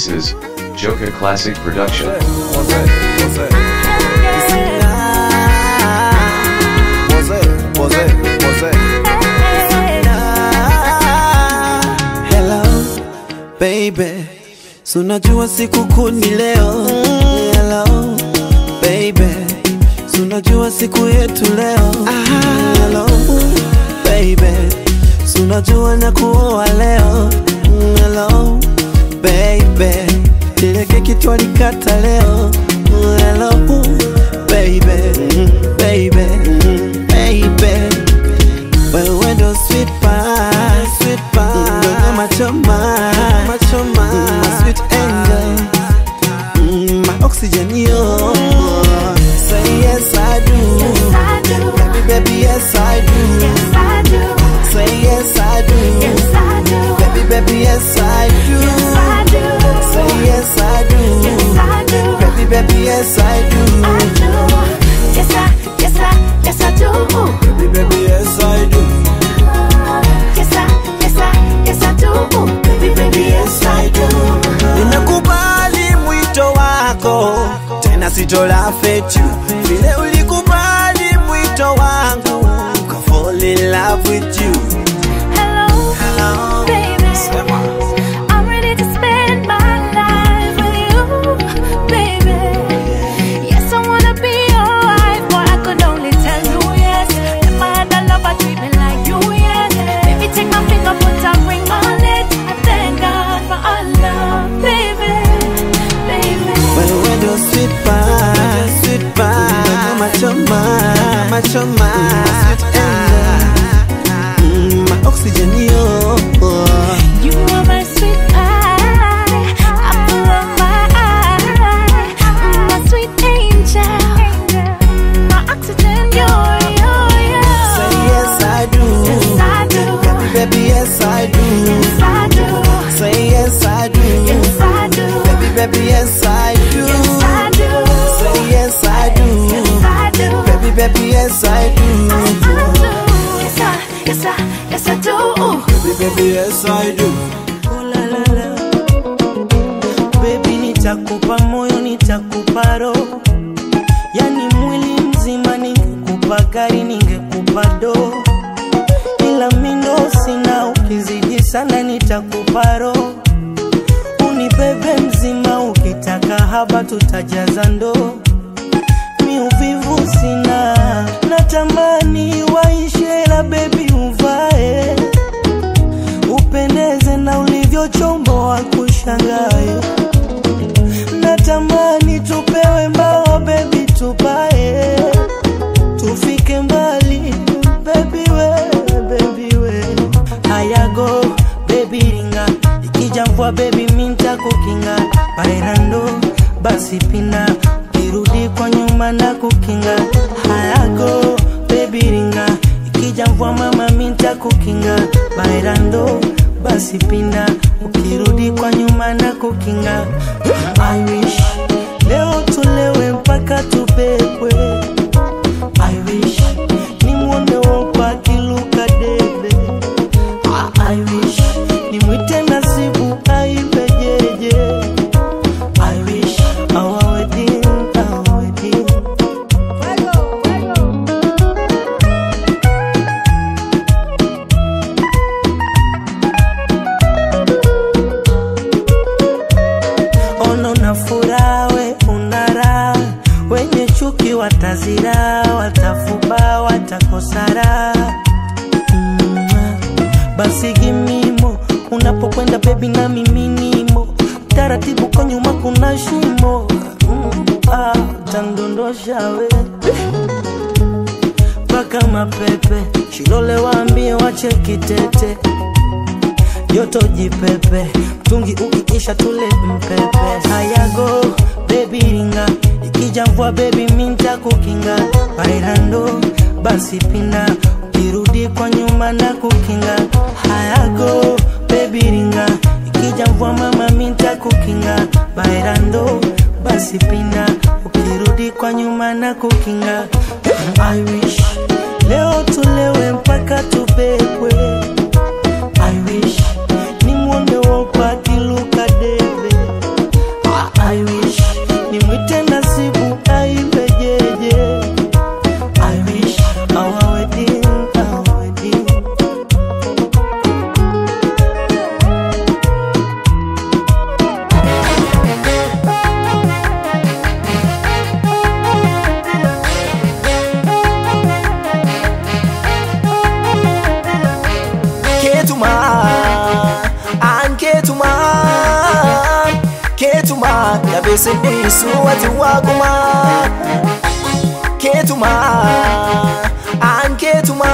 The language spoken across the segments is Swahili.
This is Joka Classic Production. Hello baby, sunajua siku kuu ni leo. Hello baby, sunajua siku yetu leo. Hello baby, sunajua na kuoa twalikata leo. Hello baby, baby, baby wewe ndo sweet pie, sweet pie, ndo choma, nyama choma, sweet angel, mm, my oxygen yo. Say yes I do, baby baby yes I do. Say yes I do, baby baby yes I do. Say Yes, I do. Baby yes I do. I do. Yes, I, yes, I, yes, I do. Baby baby yes I do. Yes, I, yes, I, yes, I do. Baby, baby, yes, I do. Nimekubali mwito wako, tena sitola fetu vile ulikubali mwito wangu, kufall in love with you. Choma, nyama choma, sweet angel, mm, my oxygen yo. You are my sweet pie, apple of my eye, my sweet angel, my oxygen, you're, you're, you're. Say yes I do, Yes, I do. baby baby yes I do. Yes, I do. Say yes I do, Yes, I do. baby baby yes I do. Yes I do. Oh, la, la, la. Baby, nitakupa moyo, nitakupa roho, yani mwili mzima. Ningekupa gari, ningekupa do, ila mindo sina. Ukizidi sana, nitakupa roho, unibebe mzima. Ukitaka haba, tutajaza ndoo. Mi uvivu sina, natamani waishe, la bebi basi pina ukirudi kwa nyuma na kukinga. Hayago bebiringa ikija mvua mama minta kukinga bairando basi pinda. Ukirudi kwa nyuma na kukinga. I wish leo tulewe mpaka tubebwe watazira watafuba watakosara. Mm, basi gimimo unapokwenda bebi na miminimo taratibu kwa nyuma kuna shimo. Mm, ah, tandondosha we. Mpaka mapepe shilole waambie wache kitete joto jipepe mtungi ukiisha tule mpepe. Hayago bebi ringa. Ikija mvua bebi minta kukinga bairando basi pinda ukirudi kwa nyuma na kukinga. Hayago bebi ringa. Ikija mvua mama minta kukinga bairando basi pinda ukirudi kwa nyuma na kukinga. I wish leo tulewe mpaka tubebwe Yabesin isu wati wakuma Ketuma An ketuma.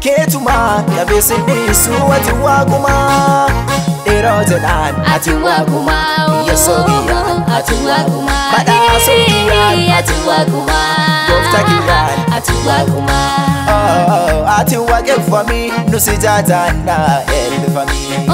Ketuma Yabesin isu wati wakuma Erote dan Ati wakuma Yasogiyan Ati wakuma Bada sogiyan Ati wakuma Dofta kiran Ati wakuma Oh, ati wage for me. Nusijatana Elbe for me